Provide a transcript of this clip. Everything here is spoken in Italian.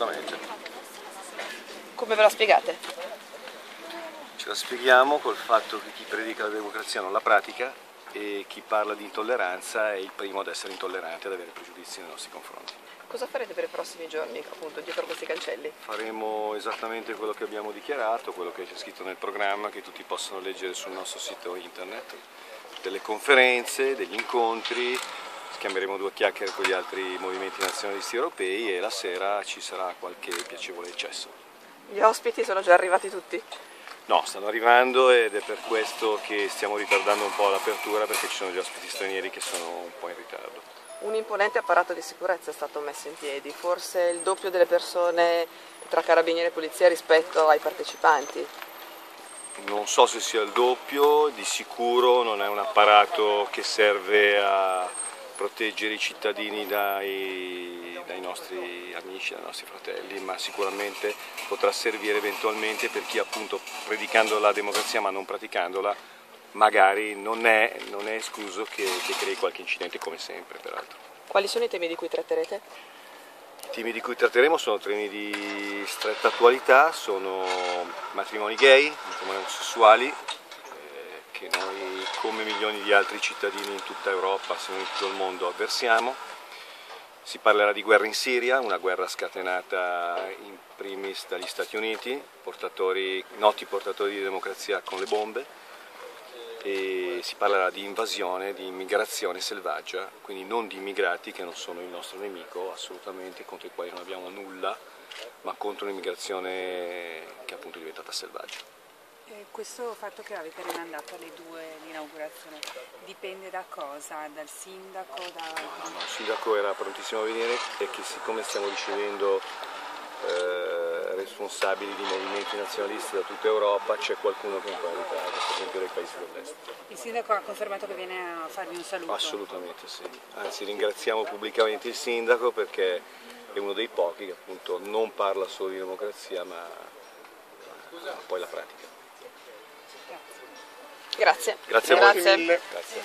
assolutamente. Come ve la spiegate? Ce la spieghiamo col fatto che chi predica la democrazia non la pratica e chi parla di intolleranza è il primo ad essere intollerante, ad avere pregiudizi nei nostri confronti. Cosa farete per i prossimi giorni, appunto, dietro questi cancelli? Faremo esattamente quello che abbiamo dichiarato, quello che c'è scritto nel programma, che tutti possono leggere sul nostro sito internet, delle conferenze, degli incontri, scambieremo due chiacchiere con gli altri movimenti nazionalisti europei e la sera ci sarà qualche piacevole eccesso. Gli ospiti sono già arrivati tutti? No, stanno arrivando ed è per questo che stiamo ritardando un po' l'apertura perché ci sono già ospiti stranieri che sono un po' in ritardo. Un imponente apparato di sicurezza è stato messo in piedi, forse il doppio delle persone tra carabinieri e polizia rispetto ai partecipanti. Non so se sia il doppio, di sicuro non è un apparato che serve a proteggere i cittadini dai, dai, nostri amici, dai nostri fratelli, ma sicuramente potrà servire eventualmente per chi appunto predicando la democrazia ma non praticandola magari non è, non è escluso che, che crei qualche incidente come sempre peraltro. Quali sono i temi di cui tratterete? I temi di cui tratteremo sono temi di stretta attualità, sono matrimoni gay, matrimoni omosessuali, che noi come milioni di altri cittadini in tutta Europa, se non in tutto il mondo, avversiamo. Si parlerà di guerra in Siria, una guerra scatenata in primis dagli Stati Uniti, portatori, noti portatori di democrazia con le bombe, e si parlerà di invasione, di immigrazione selvaggia, quindi non di immigrati che non sono il nostro nemico assolutamente, contro i quali non abbiamo nulla, ma contro un'immigrazione che appunto è diventata selvaggia. Eh, questo fatto che avete rimandato alle due l'inaugurazione dipende da cosa? Dal sindaco? Da... No, il sindaco era prontissimo a venire e che siccome stiamo ricevendo eh, responsabili di movimenti nazionalisti da tutta Europa c'è qualcuno che in ritardo, per esempio dai paesi dell'est. Il sindaco ha confermato che viene a farvi un saluto? Assolutamente sì, anzi ringraziamo pubblicamente il sindaco perché è uno dei pochi che appunto non parla solo di democrazia ma, ma poi la pratica. Grazie. Grazie a voi. Grazie. Grazie.